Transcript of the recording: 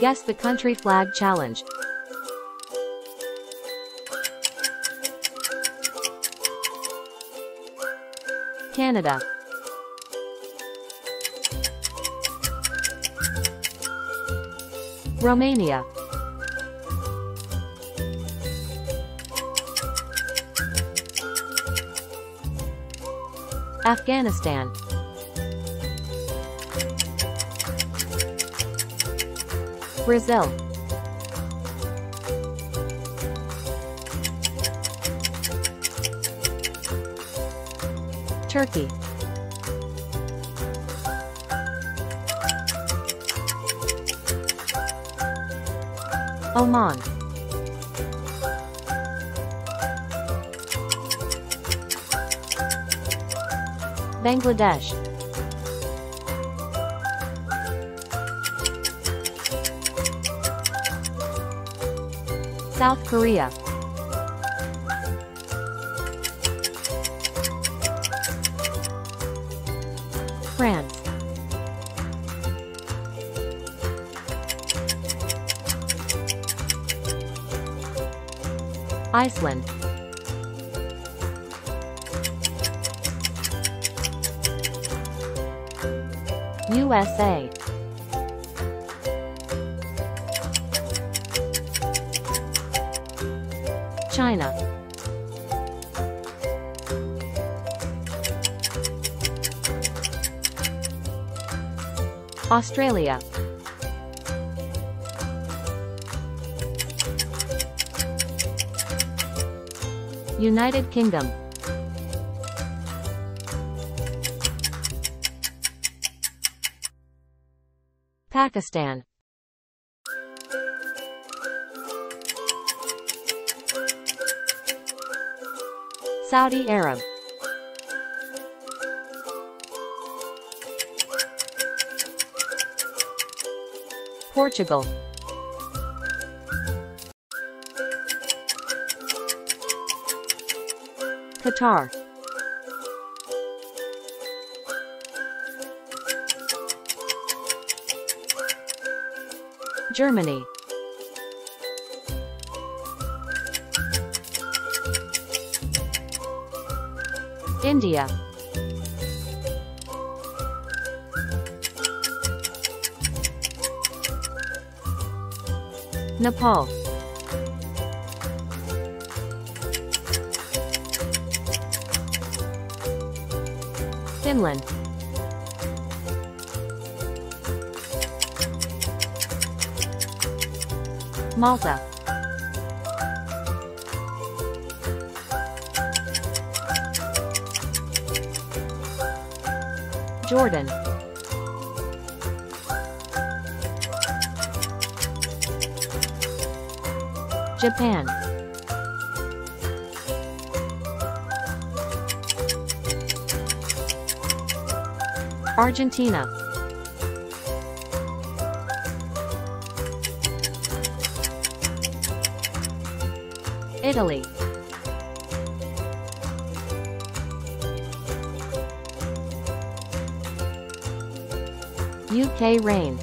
Guess the country flag challenge. Canada. Romania. Afghanistan. Brazil. Turkey. Oman. Bangladesh. South Korea. France. Iceland. USA. China. Australia. United Kingdom. Pakistan. Saudi Arab. Portugal. Qatar. Germany. India. Nepal. Finland. Malta. Jordan. Japan. Argentina. Italy. Ukraine.